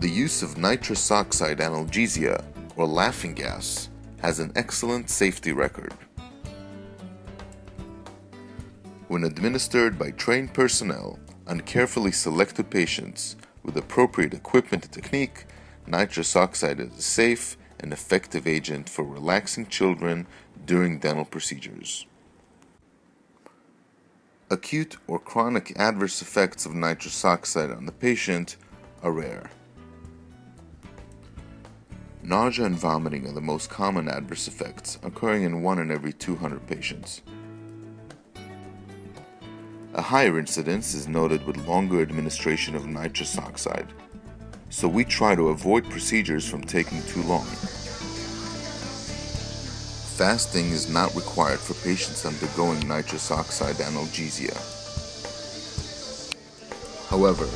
The use of nitrous oxide analgesia, or laughing gas, has an excellent safety record. When administered by trained personnel on carefully selected patients with appropriate equipment and technique, nitrous oxide is a safe and effective agent for relaxing children during dental procedures. Acute or chronic adverse effects of nitrous oxide on the patient are rare. Nausea and vomiting are the most common adverse effects, occurring in 1 in every 200 patients. A higher incidence is noted with longer administration of nitrous oxide, so we try to avoid procedures from taking too long. Fasting is not required for patients undergoing nitrous oxide analgesia. However,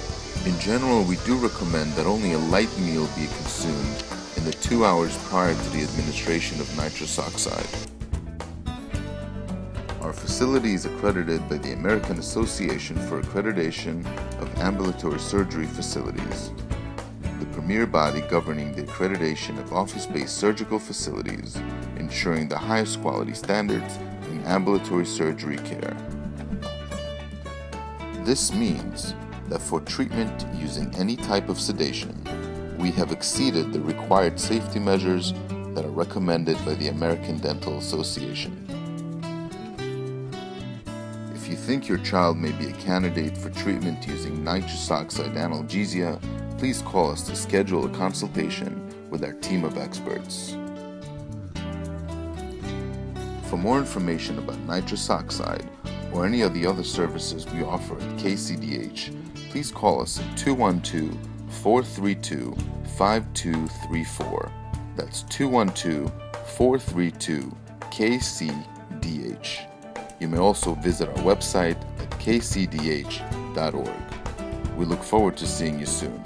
in general, we do recommend that only a light meal be consumed in the two hours prior to the administration of nitrous oxide. Our facility is accredited by the American Association for Accreditation of Ambulatory Surgery Facilities, the premier body governing the accreditation of office based surgical facilities ensuring the highest quality standards in ambulatory surgery care. This means that for treatment using any type of sedation, we have exceeded the required safety measures that are recommended by the American Dental Association. If you think your child may be a candidate for treatment using nitrous oxide analgesia, please call us to schedule a consultation with our team of experts. For more information about nitrous oxide or any of the other services we offer at KCDH, please call us at 212 432 5234. That's 212 432 KCDH. You may also visit our website at kcdh.org. We look forward to seeing you soon.